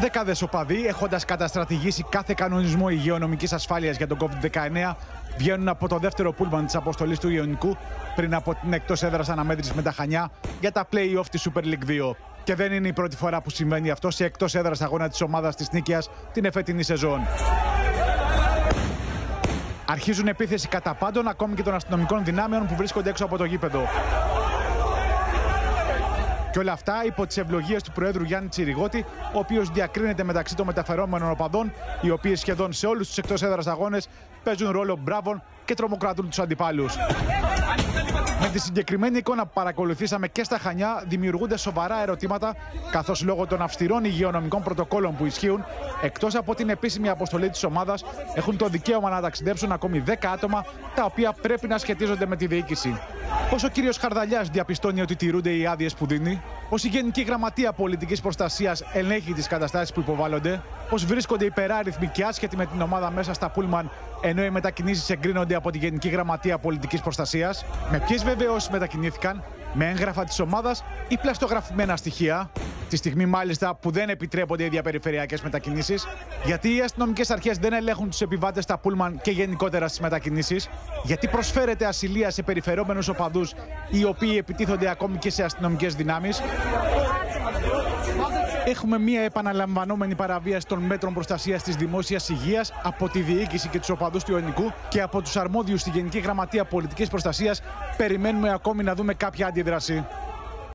Δεκάδες οπαδοί, έχοντας καταστρατηγήσει κάθε κανονισμό υγειονομικής ασφάλειας για τον COVID-19, βγαίνουν από το δεύτερο πούλμαν της αποστολής του Ιωνικού πριν από την εκτός έδρας αναμέτρησης με τα Χανιά για τα play-off της Super League 2. Και δεν είναι η πρώτη φορά που συμβαίνει αυτό σε εκτός έδρας αγώνα της ομάδας της Νίκαιας την εφετινή σεζόν. Αρχίζουν επίθεση κατά πάντων ακόμη και των αστυνομικών δυνάμεων που βρίσκονται έξω από το γήπεδο. Και όλα αυτά υπό τις ευλογίες του Προέδρου Γιάννη Τσιριγότη, ο οποίος διακρίνεται μεταξύ των μεταφερόμενων οπαδών, οι οποίοι σχεδόν σε όλους τους εκτός έδρας αγώνες παίζουν ρόλο μπράβων και τρομοκρατούν τους αντιπάλους. Με τη συγκεκριμένη εικόνα που παρακολουθήσαμε και στα Χανιά, δημιουργούνται σοβαρά ερωτήματα, καθώς λόγω των αυστηρών υγειονομικών πρωτοκόλων που ισχύουν, εκτός από την επίσημη αποστολή της ομάδας, έχουν το δικαίωμα να ταξιδέψουν ακόμη 10 άτομα, τα οποία πρέπει να σχετίζονται με τη διοίκηση. Πώ ο κύριος Χαρδαλιάς διαπιστώνει ότι τηρούνται οι άδειες που δίνει, Πώς η Γενική Γραμματεία Πολιτικής Προστασίας ελέγχει τις καταστάσεις που υποβάλλονται, Πώς βρίσκονται υπεράριθμοι και άσχετοι με την ομάδα μέσα στα Πούλμαν, ενώ οι μετακινήσεις εγκρίνονται από τη Γενική Γραμματεία Πολιτικής Προστασίας, με ποιες βεβαιώσεις μετακινήθηκαν, με έγγραφα της ομάδας ή πλαστογραφημένα στοιχεία, τη στιγμή μάλιστα που δεν επιτρέπονται οι διαπεριφερειακές μετακινήσεις, γιατί οι αστυνομικές αρχές δεν ελέγχουν τους επιβάτες στα Πούλμαν και γενικότερα στις μετακινήσεις, γιατί προσφέρεται ασυλία σε περιφερόμενους οπαδούς οι οποίοι επιτίθονται ακόμη και σε αστυνομικές δυνάμεις. Έχουμε μία επαναλαμβανόμενη παραβίαση των μέτρων προστασίας της δημόσιας υγείας από τη διοίκηση και τους οπαδούς του Ιωνικού και από τους αρμόδιους στη Γενική Γραμματεία Πολιτικής Προστασίας. Περιμένουμε ακόμη να δούμε κάποια αντίδραση.